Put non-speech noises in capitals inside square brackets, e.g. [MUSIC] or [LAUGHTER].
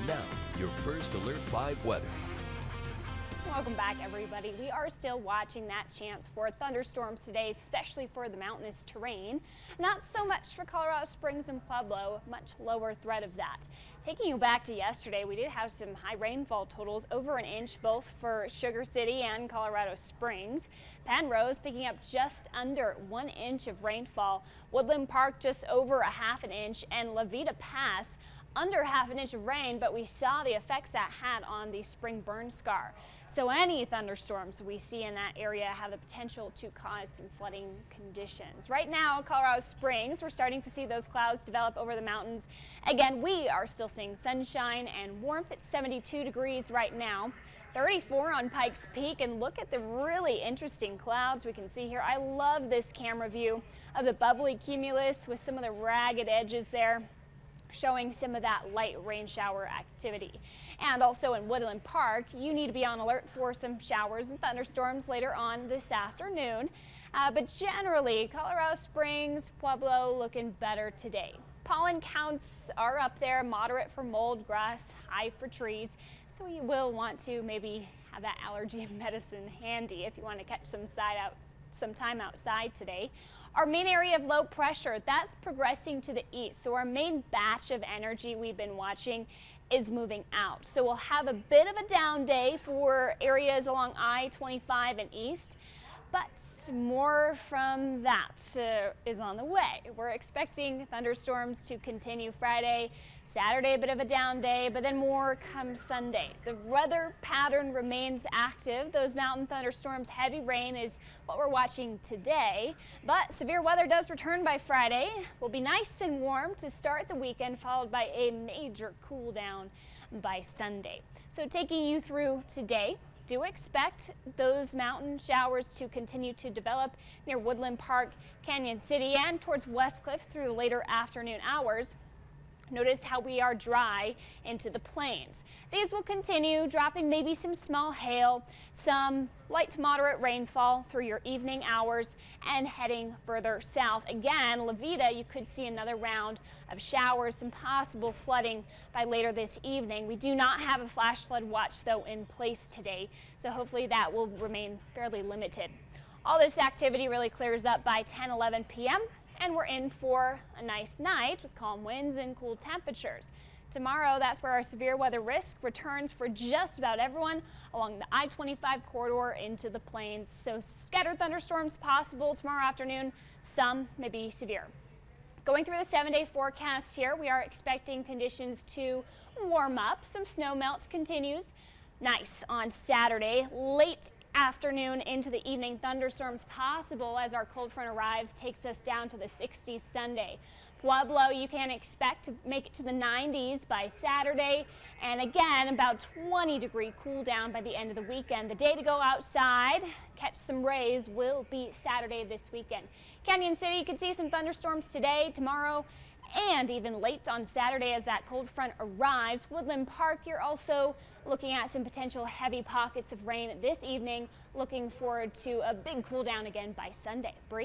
And now, your first Alert 5 weather. Welcome back, everybody. We are still watching that chance for thunderstorms today, especially for the mountainous terrain. Not so much for Colorado Springs and Pueblo, much lower threat of that. Taking you back to yesterday, we did have some high rainfall totals, over an inch both for Sugar City and Colorado Springs. Penrose picking up just under one inch of rainfall. Woodland Park just over a half an inch, and La Veta Pass under half an inch of rain, but we saw the effects that had on the spring burn scar. So any thunderstorms we see in that area have the potential to cause some flooding conditions. Right now, Colorado Springs, we're starting to see those clouds develop over the mountains. Again, we are still seeing sunshine and warmth at 72 degrees right now. 34 on Pikes Peak and look at the really interesting clouds we can see here. I love this camera view of the bubbly cumulus with some of the ragged edges there showing some of that light rain shower activity. And also in Woodland Park, you need to be on alert for some showers and thunderstorms later on this afternoon. Uh, but generally, Colorado Springs, Pueblo looking better today. Pollen counts are up there, moderate for mold, grass, high for trees. So you will want to maybe have that allergy [LAUGHS] medicine handy if you want to catch some side out some time outside today. Our main area of low pressure, that's progressing to the east. So our main batch of energy we've been watching is moving out. So we'll have a bit of a down day for areas along I-25 and east but more from that uh, is on the way. We're expecting thunderstorms to continue Friday, Saturday, a bit of a down day, but then more come Sunday. The weather pattern remains active. Those mountain thunderstorms, heavy rain is what we're watching today, but severe weather does return by Friday. Will be nice and warm to start the weekend, followed by a major cool down by Sunday. So taking you through today, do expect those mountain showers to continue to develop near Woodland Park, Cañon City, and towards Westcliffe through the later afternoon hours. Notice how we are dry into the plains. These will continue dropping maybe some small hail, some light to moderate rainfall through your evening hours and heading further south. Again, La Veta, you could see another round of showers, some possible flooding by later this evening. We do not have a flash flood watch though in place today, so hopefully that will remain fairly limited. All this activity really clears up by 10, 11 p.m and we're in for a nice night with calm winds and cool temperatures. Tomorrow, that's where our severe weather risk returns for just about everyone along the I-25 corridor into the plains. So scattered thunderstorms possible tomorrow afternoon, some may be severe. Going through the seven-day forecast here, we are expecting conditions to warm up. Some snow melt continues. Nice on Saturday, late afternoon into the evening. Thunderstorms possible as our cold front arrives, takes us down to the 60s Sunday. Pueblo, you can expect to make it to the 90s by Saturday, and again, about 20 degree cool down by the end of the weekend. The day to go outside, catch some rays, will be Saturday this weekend. Cañon City, you could see some thunderstorms today, tomorrow, and even late on Saturday as that cold front arrives. Woodland Park, you're also looking at some potential heavy pockets of rain this evening. Looking forward to a big cool down again by Sunday. Bree?